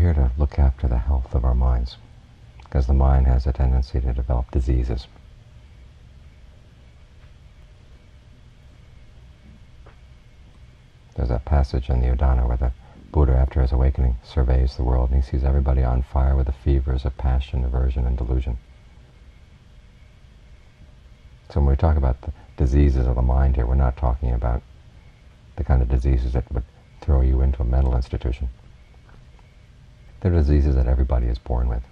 here to look after the health of our minds, because the mind has a tendency to develop diseases. There's that passage in the Udana where the Buddha, after his awakening, surveys the world and he sees everybody on fire with the fevers of passion, aversion, and delusion. So when we talk about the diseases of the mind here, we're not talking about the kind of diseases that would throw you into a mental institution. They're diseases that everybody is born with.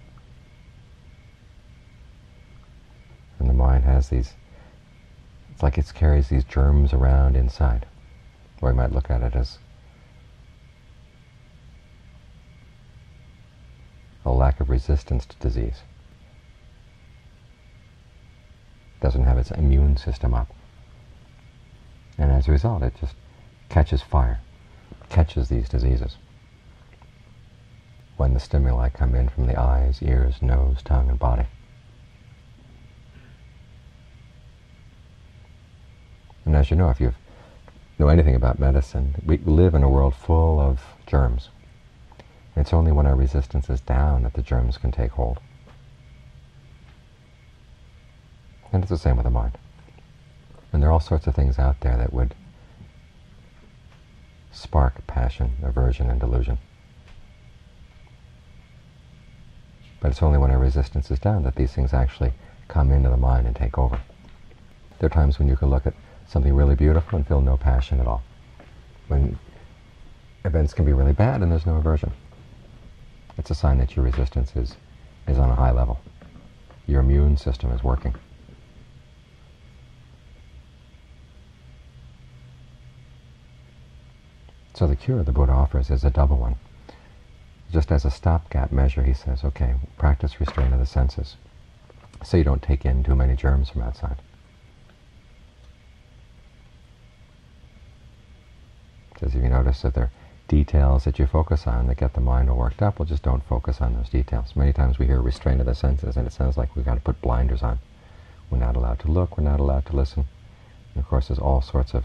And the mind has these, it's like it carries these germs around inside. Or we might look at it as a lack of resistance to disease. Doesn't have its immune system up. And as a result, it just catches fire, catches these diseases. When the stimuli come in from the eyes, ears, nose, tongue, and body. And as you know, if you know anything about medicine, we live in a world full of germs. It's only when our resistance is down that the germs can take hold. And it's the same with the mind. And there are all sorts of things out there that would spark passion, aversion, and delusion. But it's only when our resistance is down that these things actually come into the mind and take over. There are times when you can look at something really beautiful and feel no passion at all. When events can be really bad and there's no aversion it's a sign that your resistance is, is on a high level. Your immune system is working. So the cure the Buddha offers is a double one. Just as a stopgap measure, he says, okay, practice restraint of the senses so you don't take in too many germs from outside. Says if you notice that there are details that you focus on that get the mind all worked up, well, just don't focus on those details. Many times we hear restraint of the senses, and it sounds like we've got to put blinders on. We're not allowed to look, we're not allowed to listen. And of course, there's all sorts of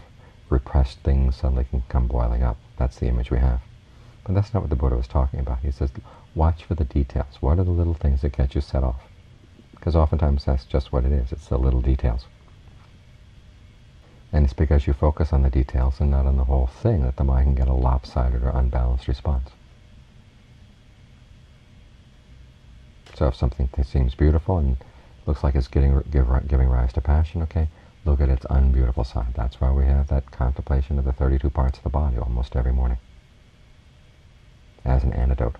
repressed things suddenly can come boiling up. That's the image we have. But that's not what the Buddha was talking about. He says, watch for the details. What are the little things that get you set off? Because oftentimes that's just what it is. It's the little details. And it's because you focus on the details and not on the whole thing that the mind can get a lopsided or unbalanced response. So if something seems beautiful and looks like it's getting, give, giving rise to passion, okay, look at its unbeautiful side. That's why we have that contemplation of the 32 parts of the body almost every morning as an antidote.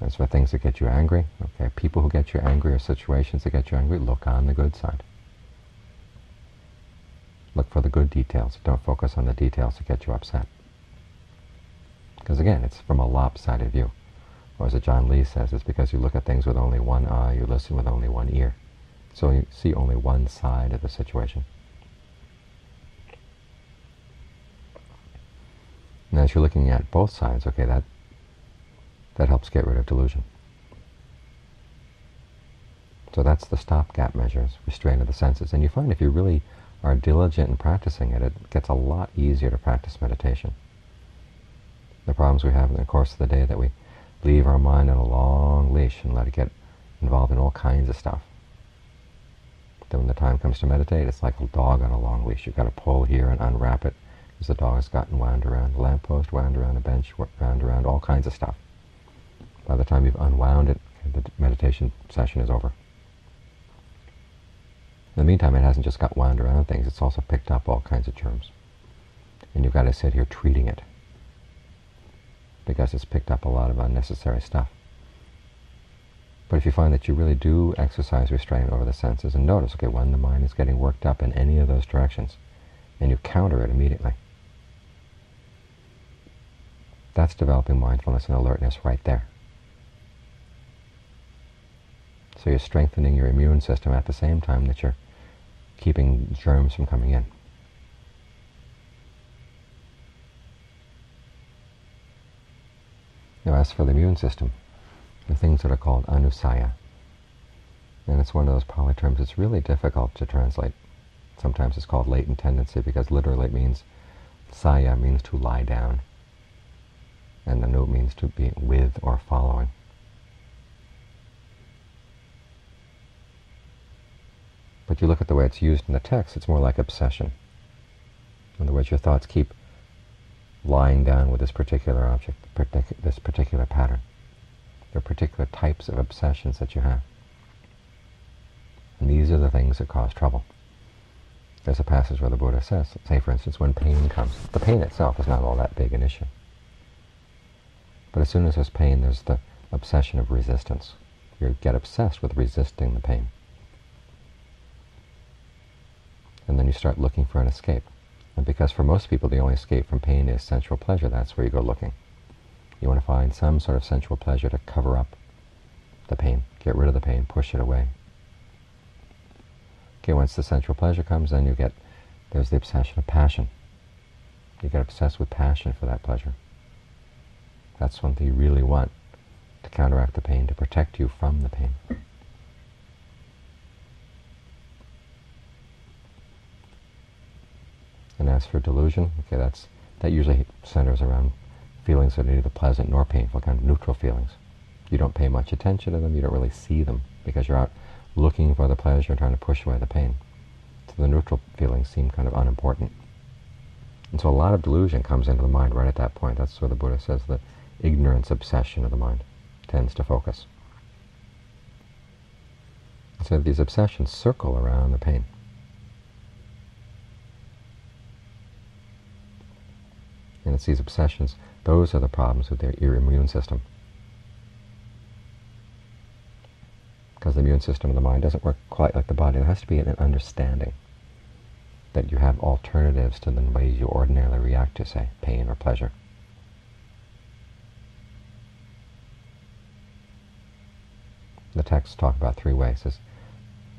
As for things that get you angry, okay, people who get you angry or situations that get you angry, look on the good side. Look for the good details. Don't focus on the details that get you upset. Because again, it's from a lopsided view. Or as Ajaan Lee says, it's because you look at things with only one eye, you listen with only one ear. So you see only one side of the situation. And as you're looking at both sides, okay, that that helps get rid of delusion. So that's the stopgap measures, restraint of the senses. And you find if you really are diligent in practicing it, it gets a lot easier to practice meditation. The problems we have in the course of the day that we leave our mind on a long leash and let it get involved in all kinds of stuff. Then when the time comes to meditate, it's like a dog on a long leash. You've got to pull here and unwrap it as the dog has gotten wound around the lamppost, wound around a bench, wound around all kinds of stuff. By the time you've unwound it, the meditation session is over. In the meantime, it hasn't just got wound around things, it's also picked up all kinds of germs. And you've got to sit here treating it because it's picked up a lot of unnecessary stuff. But if you find that you really do exercise restraint over the senses and notice, okay, when the mind is getting worked up in any of those directions, and you counter it immediately, that's developing mindfulness and alertness right there. So you're strengthening your immune system at the same time that you're keeping germs from coming in. Now as for the immune system, the things that are called anusaya, and it's one of those Pali terms it's really difficult to translate. Sometimes it's called latent tendency because literally it means Saya means to lie down, and the note means to be with or following. But you look at the way it's used in the text, it's more like obsession. In other words, your thoughts keep lying down with this particular object, this particular pattern. There are particular types of obsessions that you have. And these are the things that cause trouble. There's a passage where the Buddha says, say for instance, when pain comes, the pain itself is not all that big an issue. But as soon as there's pain, there's the obsession of resistance. You get obsessed with resisting the pain. And then you start looking for an escape. And because for most people the only escape from pain is sensual pleasure, that's where you go looking. You want to find some sort of sensual pleasure to cover up the pain, get rid of the pain, push it away. Okay, once the sensual pleasure comes, then you get, there's the obsession of passion. You get obsessed with passion for that pleasure. That's something you really want to counteract the pain, to protect you from the pain. And as for delusion, okay, that's that usually centers around feelings that are neither pleasant nor painful, kind of neutral feelings. You don't pay much attention to them, you don't really see them because you're out looking for the pleasure, and trying to push away the pain. So the neutral feelings seem kind of unimportant. And so a lot of delusion comes into the mind right at that point. That's where the Buddha says the ignorance obsession of the mind tends to focus. So these obsessions circle around the pain. And it's these obsessions, those are the problems with their, immune system. because the immune system of the mind doesn't work quite like the body. There has to be an understanding that you have alternatives to the ways you ordinarily react to, say, pain or pleasure. The texts talk about three ways. There's,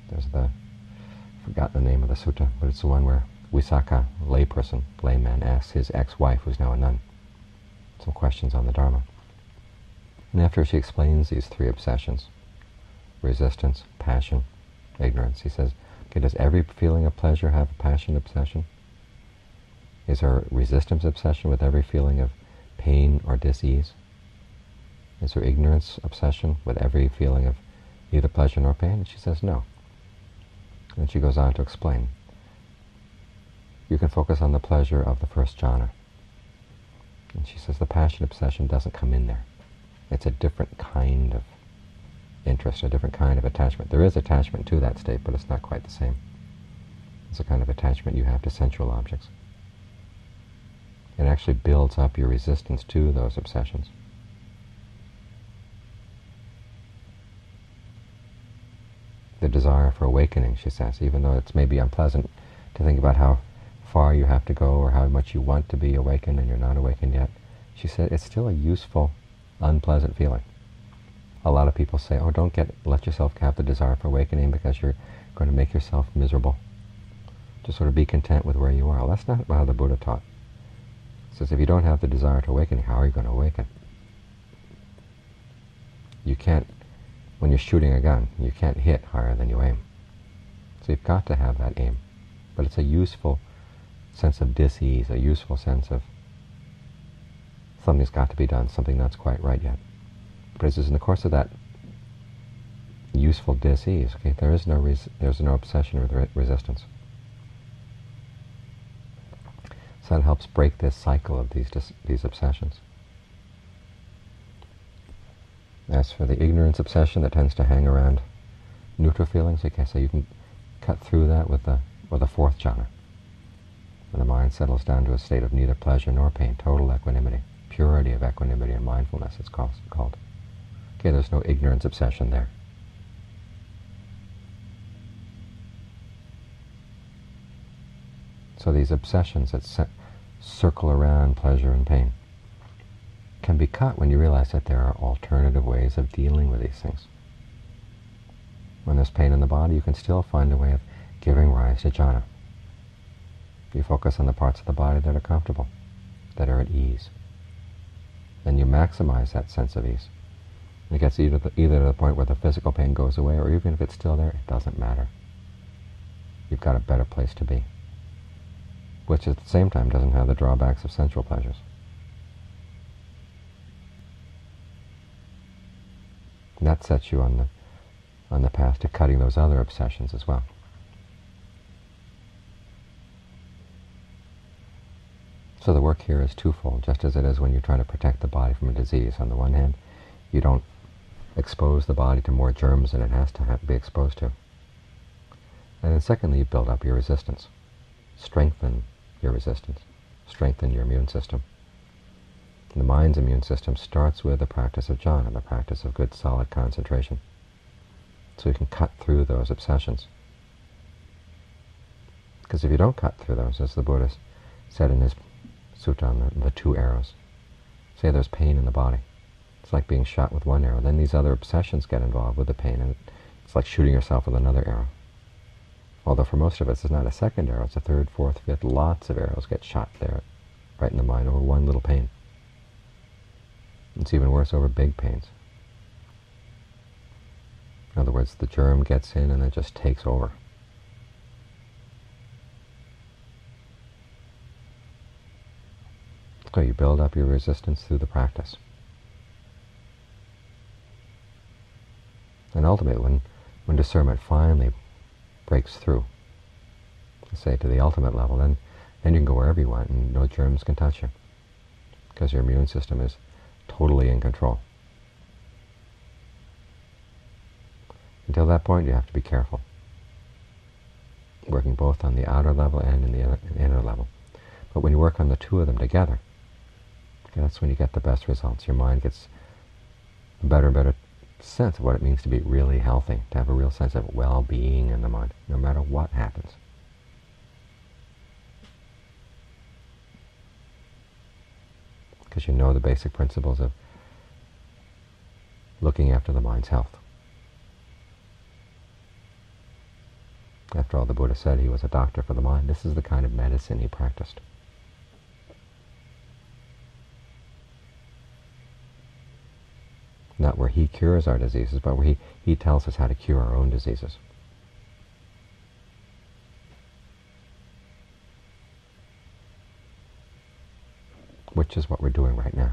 there's the, I forgot the name of the sutta, but it's the one where Visakha, layperson, layman, asks his ex-wife, who's now a nun, some questions on the Dharma. And after she explains these three obsessions, resistance, passion, ignorance. He says, okay, does every feeling of pleasure have a passion obsession? Is there resistance obsession with every feeling of pain or disease? Is there ignorance obsession with every feeling of either pleasure nor pain? And she says no. And she goes on to explain. You can focus on the pleasure of the first jhana. And she says the passion obsession doesn't come in there. It's a different kind of interest, a different kind of attachment. There is attachment to that state, but it's not quite the same. It's a kind of attachment you have to sensual objects. It actually builds up your resistance to those obsessions. The desire for awakening, she says, even though it's maybe unpleasant to think about how far you have to go or how much you want to be awakened and you're not awakened yet, she said it's still a useful, unpleasant feeling a lot of people say, oh, don't get let yourself have the desire for awakening because you're going to make yourself miserable. Just sort of be content with where you are. That's not how the Buddha taught. He says, if you don't have the desire to awaken, how are you going to awaken? You can't, when you're shooting a gun, you can't hit higher than you aim. So you've got to have that aim. But it's a useful sense of dis-ease, a useful sense of something's got to be done, something that's quite right yet. But it's in the course of that useful disease, okay, there is no res there's no obsession with re resistance. So that helps break this cycle of these these obsessions. As for the ignorance obsession that tends to hang around neutral feelings, okay, so you can cut through that with the with the fourth jhana. When the mind settles down to a state of neither pleasure nor pain, total equanimity, purity of equanimity and mindfulness, it's called. Okay, there's no ignorance obsession there. So these obsessions that circle around pleasure and pain can be cut when you realize that there are alternative ways of dealing with these things. When there's pain in the body, you can still find a way of giving rise to jhana. You focus on the parts of the body that are comfortable, that are at ease. Then you maximize that sense of ease. It gets either, the, either to the point where the physical pain goes away, or even if it's still there, it doesn't matter. You've got a better place to be. which at the same time doesn't have the drawbacks of sensual pleasures. And that sets you on the on the path to cutting those other obsessions as well. So the work here is twofold, just as it is when you're trying to protect the body from a disease. On the one hand, you don't expose the body to more germs than it has to be exposed to. And then secondly, you build up your resistance. Strengthen your resistance. Strengthen your immune system. The mind's immune system starts with the practice of jhana, the practice of good solid concentration. So you can cut through those obsessions. Because if you don't cut through those, as the Buddha said in his sutta on the, the two arrows, say there's pain in the body. It's like being shot with one arrow. Then these other obsessions get involved with the pain, and it's like shooting yourself with another arrow. Although for most of us, it's not a second arrow, it's a third, fourth, fifth. Lots of arrows get shot there, right in the mind, over one little pain. It's even worse over big pains. In other words, the germ gets in and it just takes over. So you build up your resistance through the practice. And ultimately, when, when discernment finally breaks through, say to the ultimate level, then, then you can go wherever you want and no germs can touch you because your immune system is totally in control. Until that point, you have to be careful, working both on the outer level and in the inner, level. But when you work on the two of them together, that's when you get the best results. Your mind gets a better and better sense of what it means to be really healthy, to have a real sense of well-being in the mind, no matter what happens. Because you know the basic principles of looking after the mind's health. After all, the Buddha said he was a doctor for the mind. This is the kind of medicine he practiced. Not where he cures our diseases, but where he, he tells us how to cure our own diseases. Which is what we're doing right now.